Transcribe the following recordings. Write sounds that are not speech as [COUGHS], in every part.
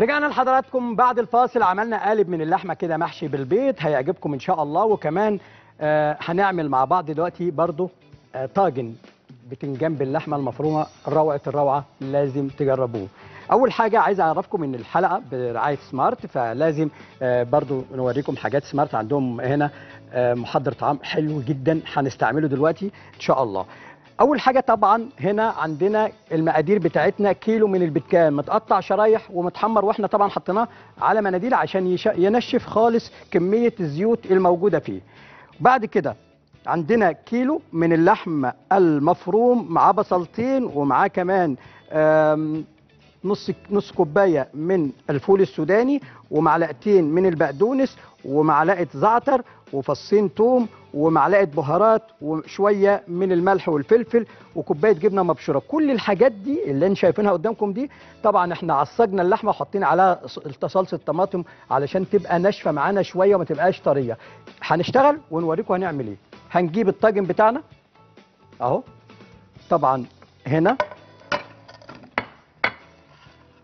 رجعنا لحضراتكم بعد الفاصل. عملنا قالب من اللحمة كده محشي بالبيض هيعجبكم إن شاء الله. وكمان آه هنعمل مع بعض دلوقتي برضو آه طاجن بتنجان باللحمه المفرومة روعة الروعة لازم تجربوه. أول حاجة عايز أعرفكم إن الحلقة برعاية سمارت فلازم آه برضو نوريكم حاجات سمارت عندهم هنا. محضر طعام حلو جدا هنستعمله دلوقتي إن شاء الله. أول حاجة طبعا هنا عندنا المقادير بتاعتنا كيلو من البتكان متقطع شرايح ومتحمر وإحنا طبعا حطيناه على مناديل عشان ينشف خالص كمية الزيوت الموجودة فيه. بعد كده عندنا كيلو من اللحم المفروم مع بصلتين ومعاه كمان نص نص كوباية من الفول السوداني ومعلقتين من البقدونس ومعلقة زعتر وفصين توم ومعلقة بهارات وشوية من الملح والفلفل وكوباية جبنة مبشورة. كل الحاجات دي اللي أنتم شايفينها قدامكم دي طبعا إحنا عصجنا اللحمة وحاطين عليها صلصة طماطم علشان تبقى ناشفة معانا شوية وما تبقاش طرية. هنشتغل ونوريكم هنعمل إيه. هنجيب الطاجن بتاعنا اهو. طبعا هنا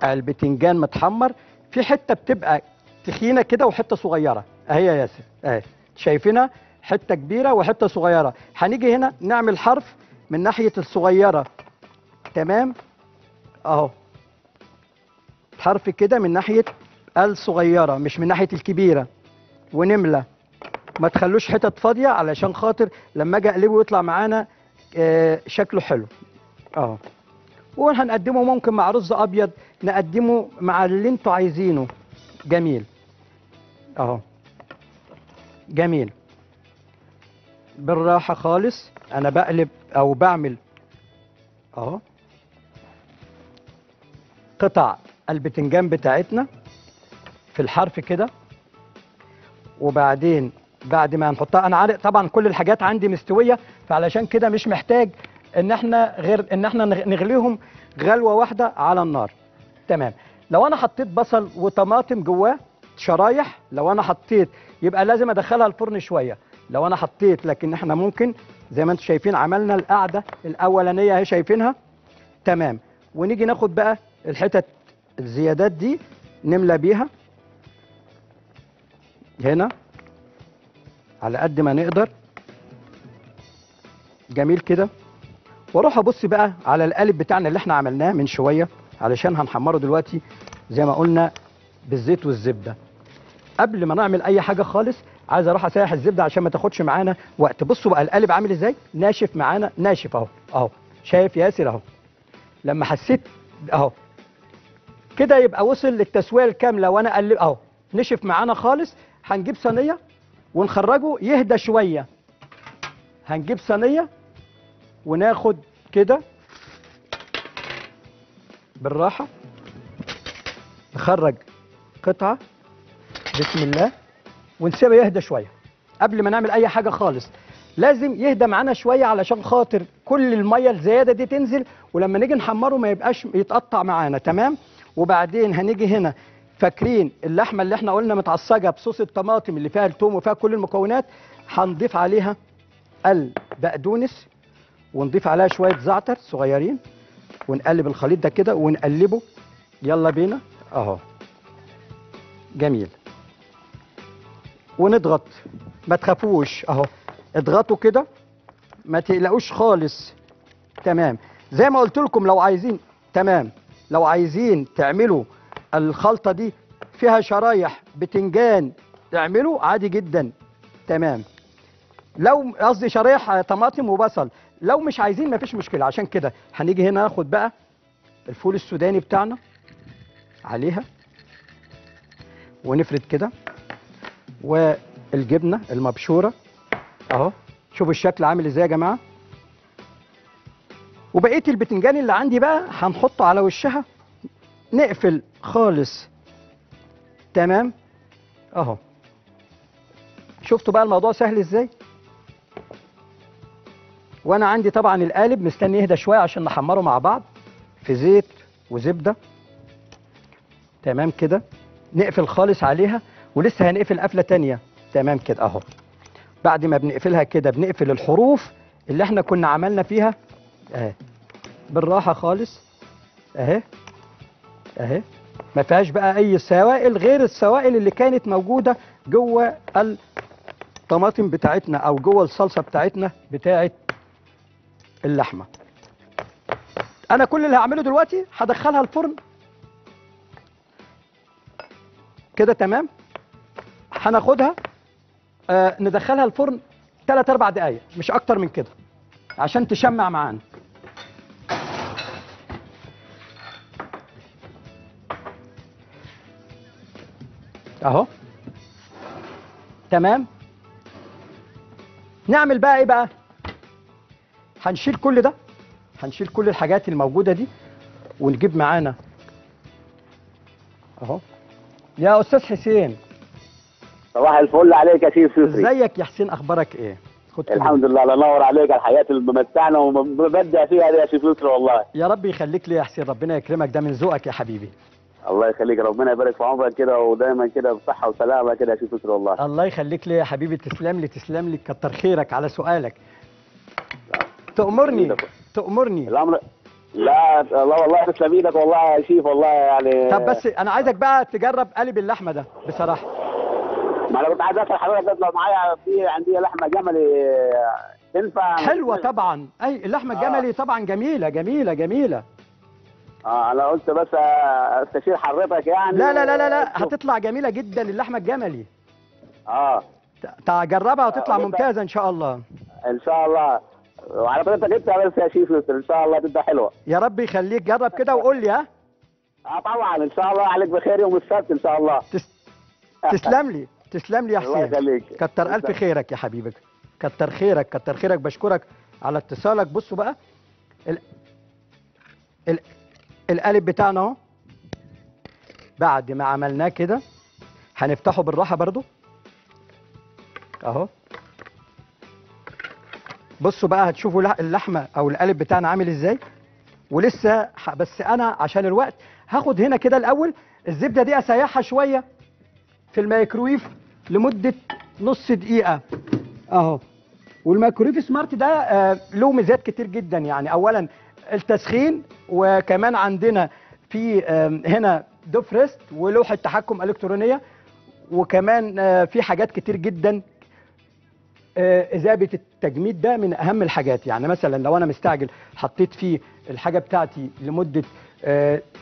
البتنجان متحمر. في حتة بتبقى تخينة كده وحتة صغيرة. اهي يا ياسر. اهي. شايفينها؟ حتة كبيرة وحتة صغيرة. هنيجي هنا نعمل حرف من ناحية الصغيرة. تمام؟ أهو. حرف كده من ناحية الصغيرة مش من ناحية الكبيرة. ونملى. ما تخلوش حتت فاضية علشان خاطر لما أجي أقلبه يطلع معانا آه، شكله حلو. آه وهنقدمه ممكن مع رز أبيض نقدمه مع اللي أنتوا عايزينه. جميل. أهو. جميل. بالراحة خالص. أنا بقلب أو بعمل. أهو. قطع البتنجان بتاعتنا في الحرف كده. وبعدين بعد ما نحطها أنا عارف طبعا كل الحاجات عندي مستوية فعلشان كده مش محتاج إن إحنا غير إن إحنا نغ- نغليهم غلوة واحدة على النار. تمام. لو أنا حطيت بصل وطماطم جواه شرايح لو أنا حطيت يبقى لازم أدخلها الفرن شوية. لو أنا حطيت لكن إحنا ممكن زي ما أنتم شايفين عملنا القعدة الأولانية أهي شايفينها. تمام. ونيجي ناخد بقى الحتت الزيادات دي نملى بيها. هنا. على قد ما نقدر. جميل كده. وأروح أبص بقى على القالب بتاعنا اللي إحنا عملناه من شوية علشان هنحمره دلوقتي زي ما قلنا بالزيت والزبدة. قبل ما نعمل أي حاجة خالص عايز أروح اسيح الزبده عشان ما تاخدش معانا وقت. بصوا بقى القالب عامل إزاي؟ ناشف معانا ناشف اهو اهو. شايف ياسر اهو. لما حسيت اهو. كده يبقى وصل للتسوية الكاملة وأنا اقلب اهو. نشف معانا خالص. هنجيب صينية ونخرجه. يهدى شوية. هنجيب صينية وناخد كده بالراحة. نخرج قطعة. بسم الله. ونسيبه يهدى شوية قبل ما نعمل أي حاجة خالص. لازم يهدى معانا شوية علشان خاطر كل المية الزيادة دي تنزل ولما نيجي نحمره ما يبقاش يتقطع معانا. تمام؟ وبعدين هنيجي هنا. فاكرين اللحمة اللي إحنا قلنا متعصجة بصوص الطماطم اللي فيها التوم وفيها كل المكونات؟ هنضيف عليها البقدونس ونضيف عليها شوية زعتر صغيرين ونقلب الخليط ده كده ونقلبه. يلا بينا. أهو. جميل. ونضغط. ما تخافوش أهو. اضغطوا كده ما تقلقوش خالص. تمام. زي ما قلت لكم لو عايزين تمام. لو عايزين تعملوا الخلطة دي فيها شرايح بتنجان تعملوا عادي جدا. تمام. لو قصدي شرايح طماطم وبصل. لو مش عايزين مفيش مشكلة. عشان كده هنيجي هنا ناخد بقى الفول السوداني بتاعنا عليها ونفرد كده. والجبنة المبشورة. أهو. شوفوا الشكل عامل إزاي يا جماعة. وبقية البتنجان اللي عندي بقى هنحطه على وشها. نقفل خالص. تمام؟ أهو. شفتوا بقى الموضوع سهل إزاي؟ وأنا عندي طبعا القالب مستني يهدى شوية عشان نحمره مع بعض. في زيت وزبدة. تمام كده؟ نقفل خالص عليها. ولسه هنقفل قفلة تانية. تمام كده أهو. بعد ما بنقفلها كده بنقفل الحروف اللي إحنا كنا عملنا فيها. أهي. بالراحة خالص. أهي. أهي. ما فيهاش بقى أي سوائل غير السوائل اللي كانت موجودة جوه الطماطم بتاعتنا أو جوه الصلصة بتاعتنا بتاعت اللحمة. أنا كل اللي هعمله دلوقتي هدخلها الفرن. كده تمام؟ هناخدها آه ندخلها الفرن 3 4 دقايق مش أكتر من كده عشان تشمع معانا. أهو. تمام. نعمل بقى إيه بقى؟ هنشيل كل ده هنشيل كل الحاجات الموجودة دي ونجيب معانا. أهو. يا أستاذ حسين صباح الفل عليك يا شيف يسري ازيك يا حسين؟ أخبارك إيه؟ خد. الحمد لله الله ينور عليك على الحياة اللي ممتعنا ومبدع فيها دي يا شيف يسري والله. يا رب يخليك لي يا حسين ربنا يكرمك ده من ذوقك يا حبيبي. الله يخليك ربنا يبارك في عمرك كده ودايما كده بصحة وسلامة كده يا شيف يسري والله. الله يخليك لي يا حبيبي تسلم لي تسلم لي كتر خيرك على سؤالك. تأمرني تأمرني. الامر لا الله والله تسلم إيدك والله يا شيف والله يعني طب بس أنا عايزك بقى تجرب قلب اللحمه ده بصراحة. ما أنا كنت عايز اسال حضرتك لو معايا في عندي لحمة جملي تنفع؟ حلوة طبعا. أي اللحمه آه. الجملي طبعا جميلة جميلة جميلة. آه أنا قلت بس استشير حضرتك يعني. لا لا لا لا, لا. هتطلع جميلة جدا اللحمة الجملي. آه. تجربها وتطلع آه، ممتازة إن شاء الله. إن شاء الله. وعلى فكره جبتها بس يا يسري إن شاء الله تبقى حلوة. يا رب يخليك. جرب كده وقول لي ها. آه طبعا. إن شاء الله عليك بخير يوم السبت إن شاء الله. تس... تسلم لي. تسلم لي يا الله حسين. يخليك. كتر ألف خيرك يا حبيبك. كتر خيرك كتر خيرك. بشكرك على اتصالك. بصوا بقى ال... ال... القالب بتاعنا أهو. بعد ما عملناه كده هنفتحه بالراحة برضو. أهو. بصوا بقى هتشوفوا لح- اللحمة أو القالب بتاعنا عامل إزاي. ولسه بس أنا عشان الوقت هاخد هنا كده الأول. الزبدة دي أسيحها شوية. في الميكرويف لمدة نص دقيقة. أهو. والميكرويف smart ده آه، له ميزات كتير جدا. يعني اولا التسخين وكمان عندنا في هنا defrost ولوحة تحكم إلكترونية وكمان آه، في حاجات كتير جدا آه، إذابة التجميد ده من أهم الحاجات. يعني مثلا لو أنا مستعجل حطيت فيه الحاجة بتاعتي لمدة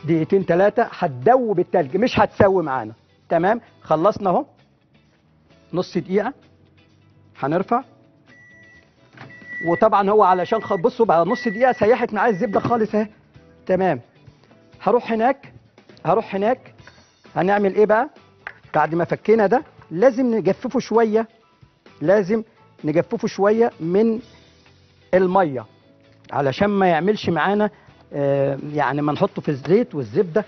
دقيقتين ثلاثة هتدوب التلج مش هتسوي معانا. تمام. خلصنا اهو نص دقيقة. هنرفع. وطبعا هو علشان بصوا بقى نص دقيقة سيحت معايا الزبدة خالص اهي. تمام. هروح هناك. هروح هناك. هنعمل إيه بقى؟ بعد ما فكينا ده لازم نجففه شوية. لازم نجففه شوية من المية. علشان ما يعملش معانا آه، يعني ما نحطه في الزيت والزبدة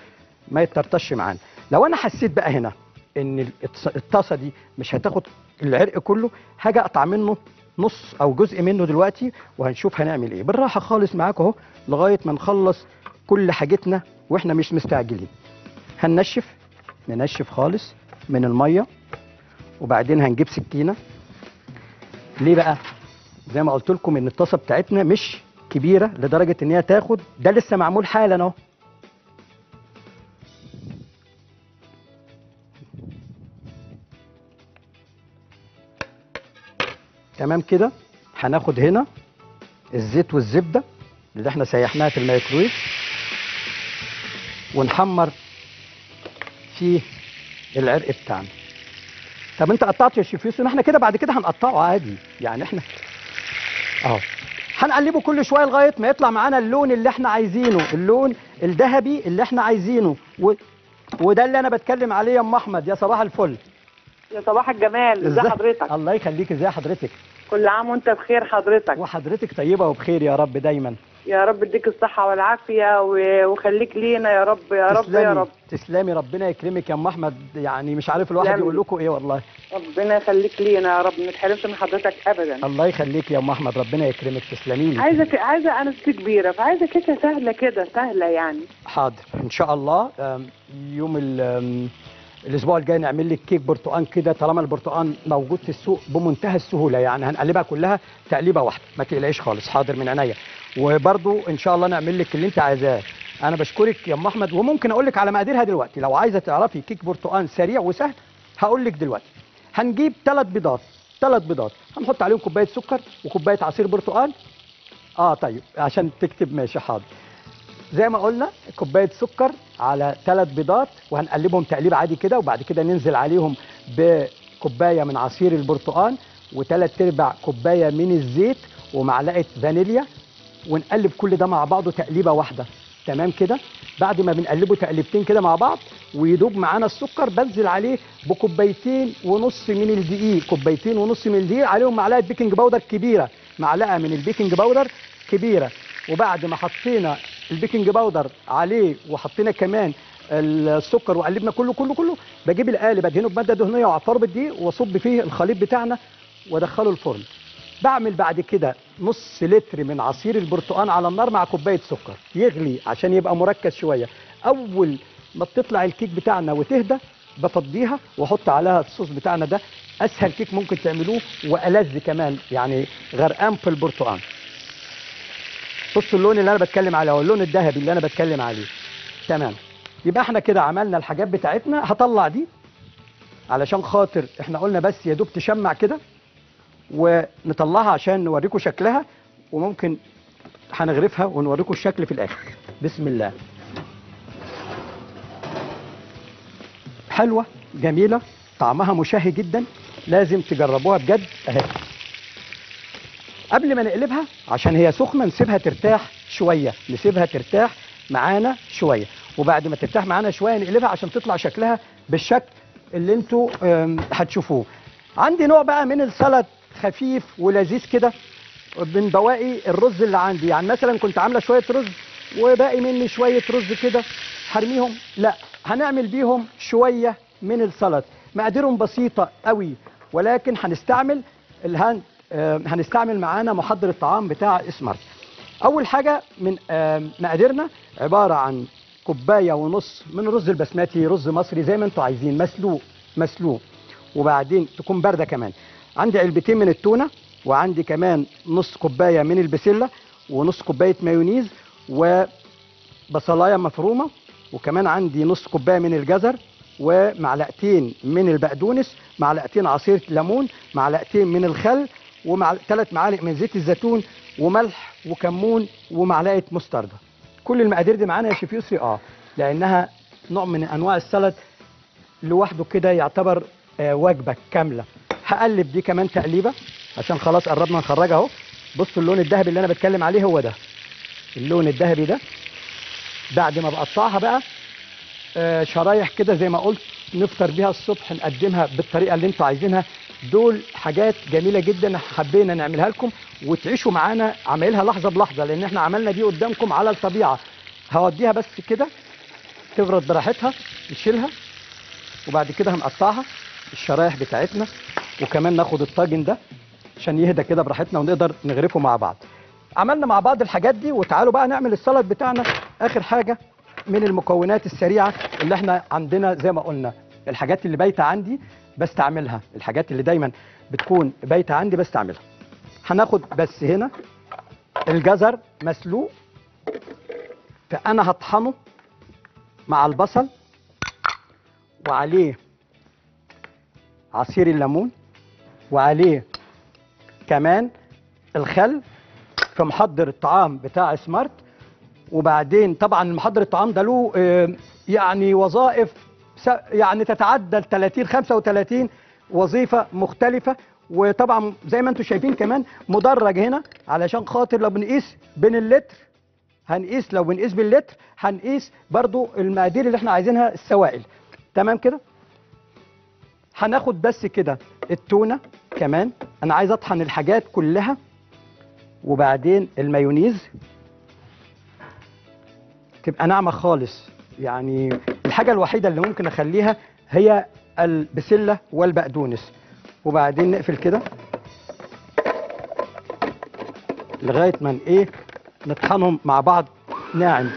ما يترطش معانا. لو أنا حسيت بقى هنا إن الطاسة دي مش هتاخد العرق كله هاجي أقطع منه نص أو جزء منه دلوقتي وهنشوف هنعمل إيه. بالراحة خالص معاك أهو لغاية ما نخلص كل حاجتنا وإحنا مش مستعجلين. هننشف ننشف خالص من المية وبعدين هنجيب سكينة. ليه بقى؟ زي ما قلت لكم إن الطاسة بتاعتنا مش كبيرة لدرجة إن هي تاخد ده لسه معمول حالا أهو. تمام كده؟ هناخد هنا الزيت والزبدة اللي إحنا سيحناها في الميكرويف. ونحمر فيه العرق بتاعنا. طب انت قطعت يا شيف يوسف؟ إحنا كده بعد كده هنقطعه عادي. يعني إحنا اهو. هنقلبه كل شوية لغاية ما يطلع معانا اللون اللي إحنا عايزينه. اللون الذهبي اللي إحنا عايزينه. و... وده اللي أنا بتكلم عليه يا ام احمد. يا صباح الفل. يا صباح الجمال. ازي ازاي- حضرتك؟ الله يخليك. ازي حضرتك؟ كل عام وانت بخير حضرتك. وحضرتك طيبة وبخير يا رب دايما. يا رب اديك الصحة والعافية و- وخليك لينا يا رب يا رب يا رب. تسلمي ربنا يكرمك يا أم أحمد. يعني مش عارف الواحد. يقول لكم إيه والله. ربنا يخليك لينا يا رب ما نتحرمش من حضرتك ابدا. الله يخليك يا أم أحمد ربنا يكرمك تسلمي لي. عايزة ك- عايزة أنا ست كبيرة فعايزة كيكة سهلة كده سهلة يعني. حاضر إن شاء الله يوم ال- الأسبوع الجاي نعمل لك كيك برتقان كده طالما البرتقان موجود في السوق بمنتهى السهولة يعني. هنقلبها كلها تقليبة واحدة ما تقلقيش خالص حاضر من عينيا. وبرضو إن شاء الله نعمل لك اللي أنت عايزاه. أنا بشكرك يا أم أحمد وممكن أقول لك على مقاديرها دلوقتي. لو عايزة تعرفي كيك برتقال سريع وسهل هقول لك دلوقتي. هنجيب ثلاث بيضات ثلاث بيضات. هنحط عليهم كوباية سكر وكوباية عصير برتقال. آه طيب عشان تكتب ماشي حاضر. زي ما قلنا كوباية سكر على ثلاث بيضات وهنقلبهم تقليب عادي كده وبعد كده ننزل عليهم بكوباية من عصير البرتقال وثلاث أرباع كوباية من الزيت ومعلقة فانيليا ونقلب كل ده مع بعضه تقليبة واحدة. تمام كده؟ بعد ما بنقلبه تقليبتين كده مع بعض ويدوب معانا السكر بنزل عليه بكوبايتين ونص من الدقيق. كوبايتين ونص من الدقيق عليهم معلقة baking powder كبيرة. معلقة من ال baking powder كبيرة. وبعد ما حطينا ال baking powder عليه وحطينا كمان السكر وقلبنا كله كله كله بجيب القالب ادهنه بمادة دهنية واعفره بالدقيق وأصب فيه الخليط بتاعنا وأدخله الفرن. بعمل بعد كده نص لتر من عصير البرتقال على النار مع كوباية سكر يغلي عشان يبقى مركز شوية. أول ما بتطلع الكيك بتاعنا وتهدى بفضيها وأحط عليها الصوص بتاعنا ده أسهل كيك ممكن تعملوه وألذ كمان يعني غرقان في البرتقال بصوا اللون اللي أنا بتكلم عليه هو اللون الذهبي اللي أنا بتكلم عليه. تمام. يبقى إحنا كده عملنا الحاجات بتاعتنا. هطلع دي علشان خاطر إحنا قلنا بس يا دوب تشمع كده ونطلعها عشان نوريكم شكلها وممكن هنغرفها ونوريكم الشكل في الآخر. بسم الله. حلوة جميلة طعمها مشهي جدا لازم تجربوها بجد أهي. قبل ما نقلبها عشان هي سخنة نسيبها ترتاح شوية. نسيبها ترتاح معانا شوية. وبعد ما ترتاح معانا شوية نقلبها عشان تطلع شكلها بالشكل اللي أنتوا هتشوفوه. عندي نوع بقى من السلطه خفيف ولذيذ كده من بواقي الرز اللي عندي. يعني مثلا كنت عاملة شوية رز وباقي مني شوية رز كده هرميهم؟ لا هنعمل بيهم شوية من السلطه مقاديرهم بسيطة قوي ولكن هنستعمل الهان آه، هنستعمل معانا محضر الطعام بتاع اسمارت أول حاجة من آه، مقاديرنا عبارة عن كوباية ونص من الرز البسمتي رز مصري زي ما أنتوا عايزين مسلوق مسلوق. وبعدين تكون باردة كمان. عندي علبتين من التونة وعندي كمان نص كوباية من البسلة ونص كوباية مايونيز وبصلاية مفرومة وكمان عندي نص كوباية من الجزر ومعلقتين من البقدونس معلقتين عصير ليمون معلقتين من الخل وثلاث معالق من زيت الزيتون وملح وكمون ومعلقة مستردة. كل المقادير دي معانا يا شيف يسري آه لأنها نوع من أنواع السلطة لوحده كده يعتبر آه، وجبة كاملة. هقلب دي كمان تقليبة عشان خلاص قربنا نخرجها أهو. بصوا اللون الذهبي اللي أنا بتكلم عليه هو ده. اللون الذهبي ده بعد ما بقطعها بقى آه، شرايح كده زي ما قلت نفطر بيها الصبح نقدمها بالطريقة اللي أنتوا عايزينها. دول حاجات جميلة جدا حبينا نعملها لكم وتعيشوا معانا عمايلها لحظة بلحظة لأن إحنا عملنا دي قدامكم على الطبيعة. هوديها بس كده تبرد براحتها نشيلها وبعد كده هنقطعها الشرايح بتاعتنا وكمان ناخد الطاجن ده عشان يهدى كده براحتنا ونقدر نغرفه مع بعض. عملنا مع بعض الحاجات دي وتعالوا بقى نعمل السلطة بتاعنا. آخر حاجة من المكونات السريعة اللي إحنا عندنا زي ما قلنا. الحاجات اللي بايتة عندي بستعملها. الحاجات اللي دايما بتكون بايتة عندي بستعملها. هناخد بس هنا الجزر مسلوق. فأنا هطحنه مع البصل وعليه عصير الليمون وعليه كمان الخل في محضر الطعام بتاع سمارت. وبعدين طبعا محضر الطعام ده له آه، يعني وظائف يعني تتعدى ال 30 35 وظيفة مختلفة. وطبعا زي ما أنتم شايفين كمان مدرج هنا علشان خاطر لو بنقيس بين اللتر هنقيس لو بنقيس باللتر هنقيس برضو المقادير اللي إحنا عايزينها السوائل. تمام كده؟ هناخد بس كده التونة كمان. أنا عايز أطحن الحاجات كلها. وبعدين المايونيز. تبقى ناعمة خالص. يعني الحاجة الوحيدة اللي ممكن أخليها هي البسلة والبقدونس. وبعدين نقفل كده. لغاية ما إيه نطحنهم مع بعض ناعم. [COUGHS]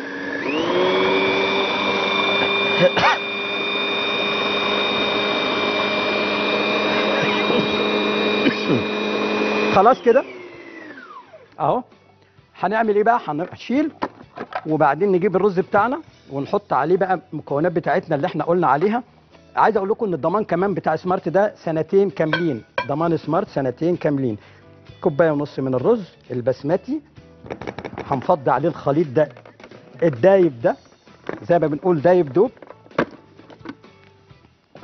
خلاص كده؟ أهو. هنعمل إيه بقى؟ هنشيل وبعدين نجيب الرز بتاعنا. ونحط عليه بقى المكونات بتاعتنا اللي إحنا قلنا عليها. عايز أقول لكم ان الضمان كمان بتاع سمارت ده سنتين كاملين. ضمان سمارت سنتين كاملين. كوباية ونص من الرز البسمتي. هنفضي عليه الخليط ده الدايب ده. زي ما بنقول دايب دوب.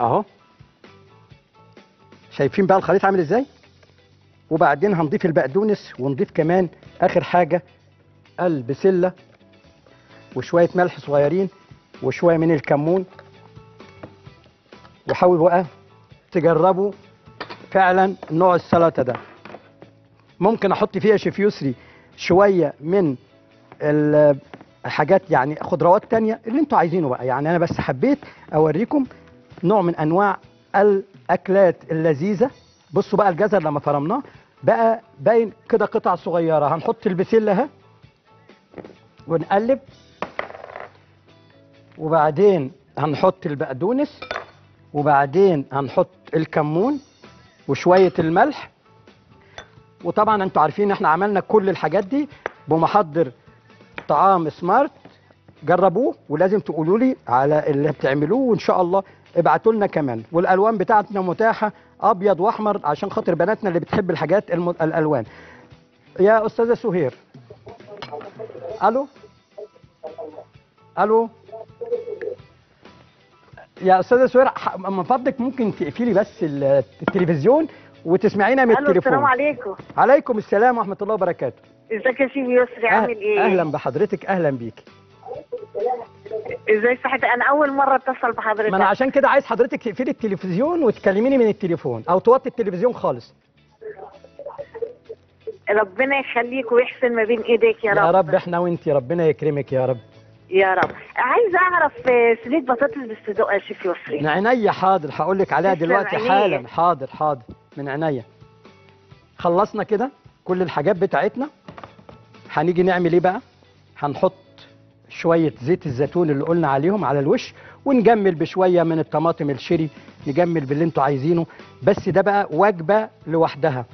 اهو. شايفين بقى الخليط عامل إزاي؟ وبعدين هنضيف البقدونس ونضيف كمان آخر حاجة البسله وشوية ملح صغيرين وشوية من الكمون. وحاولوا بقى تجربوا فعلا نوع السلطة ده. ممكن أحط فيها شيف يسري شوية من ال- حاجات يعني خضروات تانية اللي أنتوا عايزينه بقى. يعني أنا بس حبيت أوريكم نوع من أنواع الأكلات اللذيذة. بصوا بقى الجزر لما فرمناه بقى باين كده قطع صغيرة. هنحط البسلة اهي ونقلب. وبعدين هنحط البقدونس وبعدين هنحط الكمون وشوية الملح. وطبعا أنتوا عارفين إحنا عملنا كل الحاجات دي بمحضر طعام سمارت. جربوه ولازم تقولوا لي على اللي بتعملوه وإن شاء الله ابعتوا لنا كمان. والألوان بتاعتنا متاحة أبيض وأحمر عشان خاطر بناتنا اللي بتحب الحاجات الم... الألوان. يا أستاذة سهير. ألو؟ ألو؟ يا أستاذة سهير ح- من فضلك ممكن تقفلي بس ال- التلفزيون وتسمعينا من التليفون. السلام عليكم. عليكم السلام ورحمة الله وبركاته. إزيك يا شيف يسري عامل أه- إيه؟ أهلا بحضرتك أهلا بيك. إزاي صحتك أنا أول مرة أتصل بحضرتك. ما أنا عشان كده عايز حضرتك تقفلي التلفزيون وتكلميني من التليفون أو توطي التلفزيون خالص. ربنا يخليك ويحسن ما بين إيديك يا رب يا رب. إحنا وانت ربنا يكرمك يا رب. يا رب. عايزه أعرف آه، صينية بطاطس بالصدق يا شيف يسري من عينيا حاضر. هقول لك عليها دلوقتي. حالا. حاضر حاضر. من عينيا. خلصنا كده كل الحاجات بتاعتنا. هنيجي نعمل إيه بقى؟ هنحط شوية زيت الزيتون اللي قلنا عليهم على الوش ونجمل بشوية من الطماطم الشيري نجمل باللي أنتوا عايزينه. بس ده بقى وجبة لوحدها.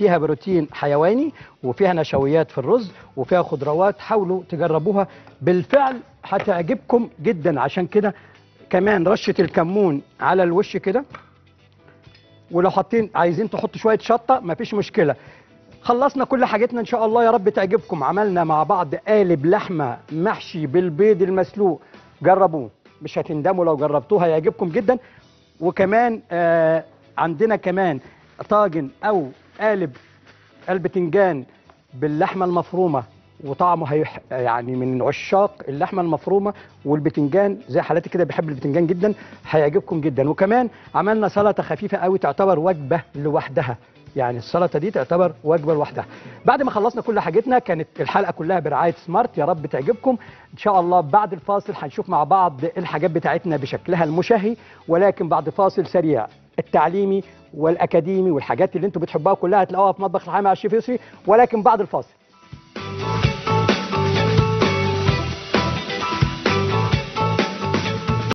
فيها بروتين حيواني وفيها نشويات في الرز وفيها خضروات حاولوا تجربوها. بالفعل هتعجبكم جدا. عشان كده كمان رشة الكمون على الوش كده. ولو حاطين عايزين تحطوا شوية شطة مفيش مشكلة. خلصنا كل حاجتنا إن شاء الله. يا رب تعجبكم. عملنا مع بعض قالب لحمة محشي بالبيض المسلوق. جربوه. مش هتندموا لو جربتوه هيعجبكم جدا. وكمان آه عندنا كمان طاجن أو قالب البتنجان باللحمة المفرومة وطعمه هيح يعني من عشاق اللحمة المفرومة والبتنجان زي حالاتي كده بحب البتنجان جدا هيعجبكم جدا. وكمان عملنا سلطة خفيفة قوي تعتبر وجبة لوحدها. يعني السلطه دي تعتبر وجبة لوحدها. بعد ما خلصنا كل حاجتنا كانت الحلقة كلها برعاية سمارت يا رب تعجبكم. إن شاء الله بعد الفاصل هنشوف مع بعض الحاجات بتاعتنا بشكلها المشهي ولكن بعد فاصل سريع التعليمي والأكاديمي والحاجات اللي أنتم بتحبوها كلها هتلاقوها في مطبخ الحامي على الشيف يسري ولكن بعد الفاصل.